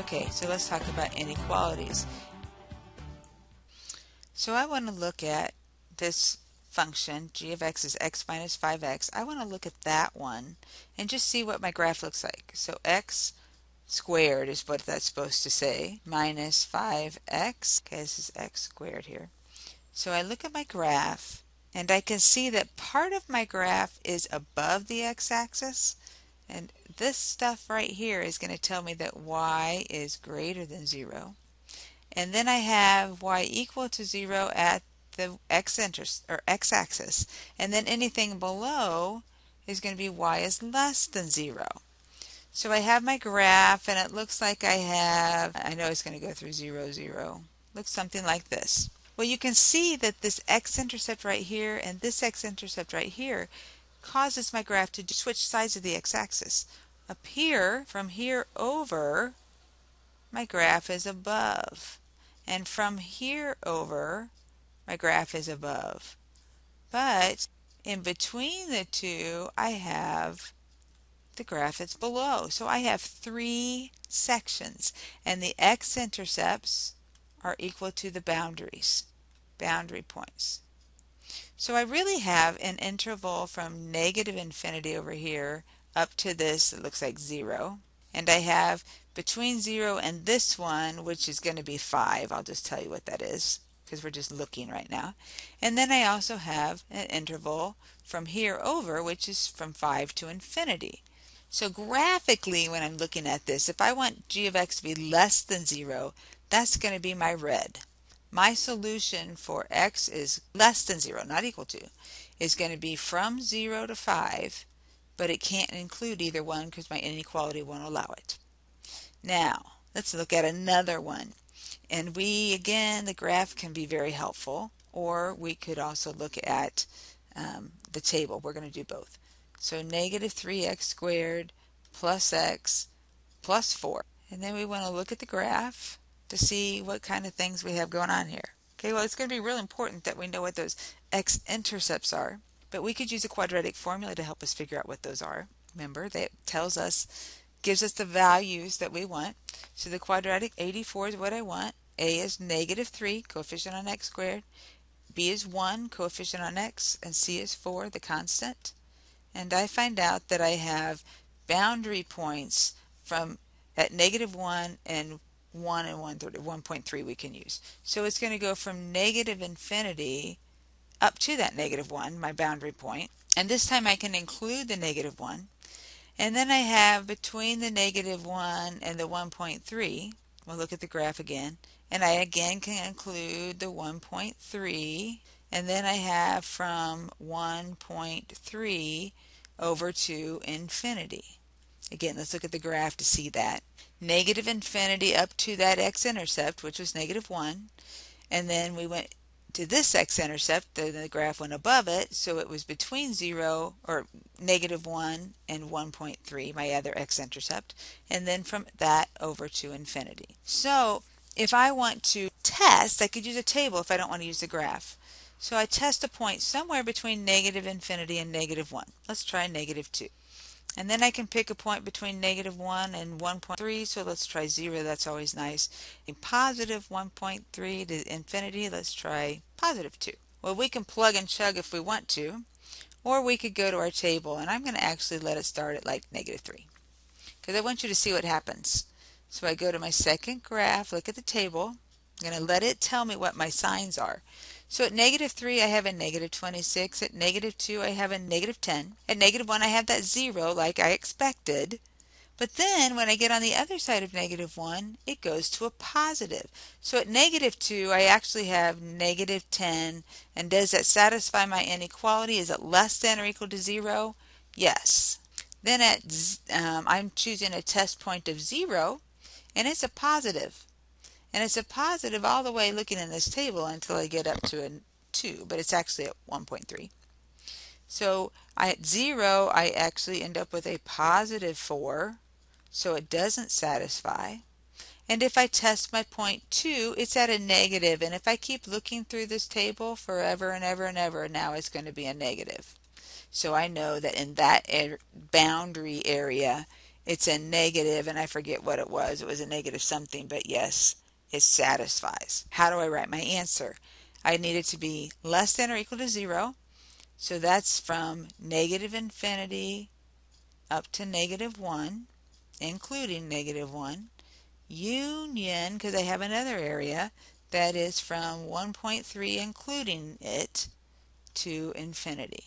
Okay, so let's talk about inequalities. So I want to look at this function, g of x is x minus 5x. I want to look at that one and just see what my graph looks like. So x squared is what that's supposed to say, minus 5x. Okay, this is x squared here. So I look at my graph and I can see that part of my graph is above the x-axis and this stuff right here is going to tell me that y is greater than 0. And then I have y equal to 0 at the x or x-axis. And then anything below is going to be y is less than 0. So I have my graph and it looks like I have, I know it's going to go through 0, 0. Looks something like this. Well, you can see that this x-intercept right here and this x-intercept right here causes my graph to switch sides of the x-axis. Up here, from here over, my graph is above. And from here over, my graph is above. But in between the two, I have the graph that's below. So I have three sections, and the x-intercepts are equal to the boundaries, boundary points. So I really have an interval from negative infinity over here up to this, it looks like 0. And I have between 0 and this one, which is going to be 5. I'll just tell you what that is because we're just looking right now. And then I also have an interval from here over, which is from 5 to infinity. So graphically, when I'm looking at this, if I want g of x to be less than 0, that's going to be my red. My solution for x is less than 0, not equal to, is going to be from 0 to 5, but it can't include either one because my inequality won't allow it. Now, let's look at another one. And we, again, the graph can be very helpful, or we could also look at um, the table. We're going to do both. So negative 3x squared plus x plus 4. And then we want to look at the graph to see what kind of things we have going on here. Okay, well, it's going to be real important that we know what those x-intercepts are, but we could use a quadratic formula to help us figure out what those are. Remember, that tells us, gives us the values that we want. So the quadratic 84 is what I want. A is negative 3, coefficient on x squared. B is 1, coefficient on x. And C is 4, the constant. And I find out that I have boundary points from at negative 1 and 1 and 1 1.3 we can use. So it's going to go from negative infinity up to that negative 1, my boundary. And this time I can include the negative 1. And then I have between the negative 1 and the 1.3, we'll look at the graph again, and I again can include the 1.3 and then I have from 1.3 over to infinity. Again, let's look at the graph to see that. Negative infinity up to that x-intercept, which was negative 1. And then we went to this x-intercept, the, the graph went above it, so it was between 0 or negative 1 and 1.3, my other x-intercept. And then from that over to infinity. So if I want to test, I could use a table if I don't want to use the graph. So I test a point somewhere between negative infinity and negative 1. Let's try negative 2. And then I can pick a point between negative 1 and 1.3, so let's try 0, that's always nice. A positive 1.3 to infinity, let's try positive 2. Well, we can plug and chug if we want to, or we could go to our table, and I'm going to actually let it start at like negative 3, because I want you to see what happens. So I go to my second graph, look at the table. I'm going to let it tell me what my signs are. So at negative 3, I have a negative 26. At negative 2, I have a negative 10. At negative 1, I have that 0 like I expected. But then when I get on the other side of negative 1, it goes to a positive. So at negative 2, I actually have negative 10. And does that satisfy my inequality? Is it less than or equal to 0? Yes. Then at um, I'm choosing a test point of 0 and it's a positive. And it's a positive all the way looking in this table until I get up to a 2, but it's actually at 1.3. So at 0, I actually end up with a positive 4, so it doesn't satisfy. And if I test my point 2, it's at a negative. and if I keep looking through this table forever and ever and ever, now it's going to be a negative. So I know that in that boundary area, it's a negative, and I forget what it was. It was a negative something, but yes, it satisfies. How do I write my answer? I need it to be less than or equal to 0. So that's from negative infinity up to negative 1, including negative 1. Union, because I have another area, that is from 1.3 including it to infinity.